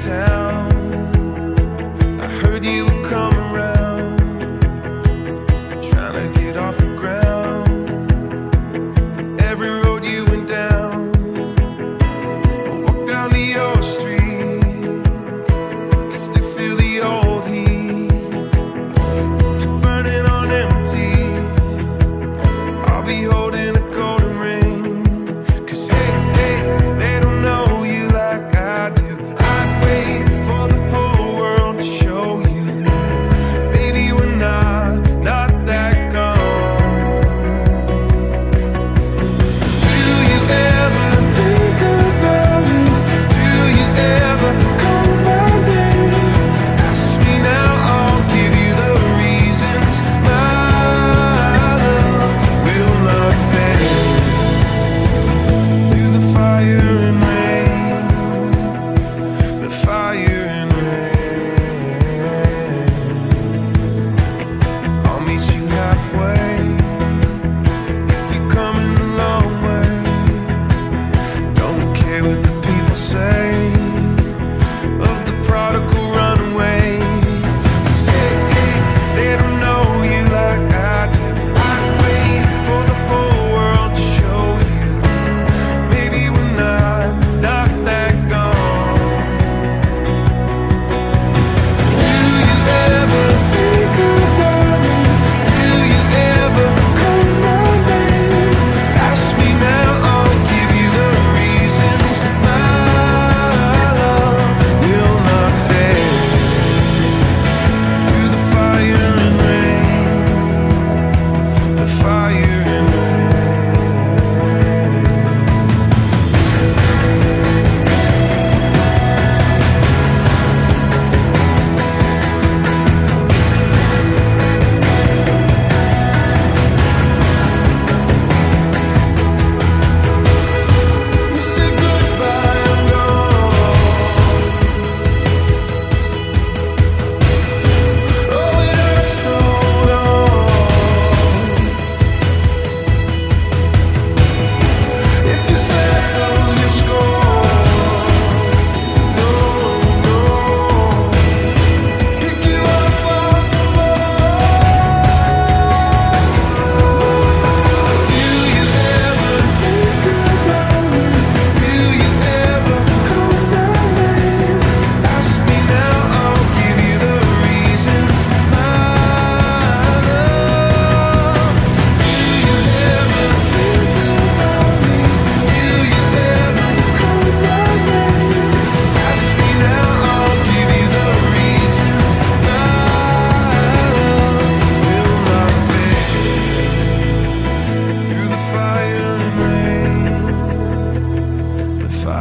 downtown.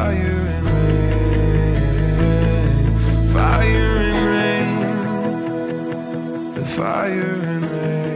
Fire and rain, fire and rain, the fire and rain.